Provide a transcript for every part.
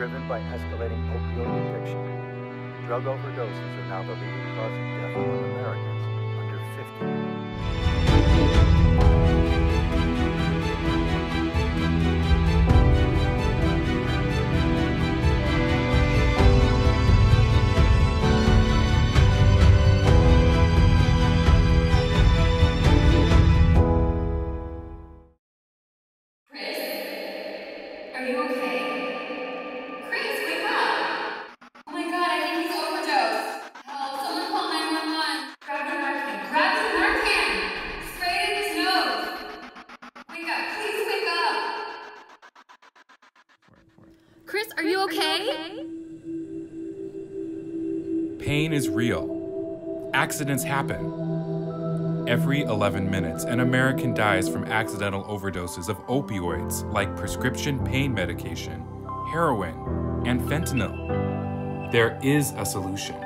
driven by escalating opioid addiction. Drug overdoses are now the leading cause of death Chris, are you okay? Pain is real. Accidents happen. Every 11 minutes, an American dies from accidental overdoses of opioids like prescription pain medication, heroin, and fentanyl. There is a solution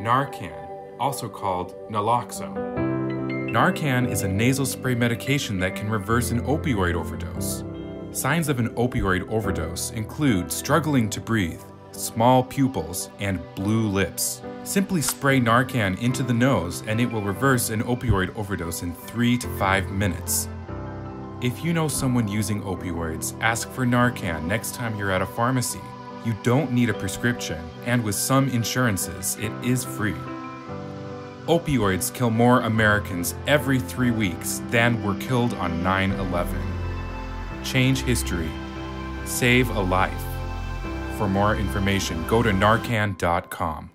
Narcan, also called naloxone. Narcan is a nasal spray medication that can reverse an opioid overdose. Signs of an opioid overdose include struggling to breathe, small pupils, and blue lips. Simply spray Narcan into the nose and it will reverse an opioid overdose in 3 to 5 minutes. If you know someone using opioids, ask for Narcan next time you're at a pharmacy. You don't need a prescription, and with some insurances, it is free. Opioids kill more Americans every three weeks than were killed on 9 11. Change history. Save a life. For more information, go to narcan.com.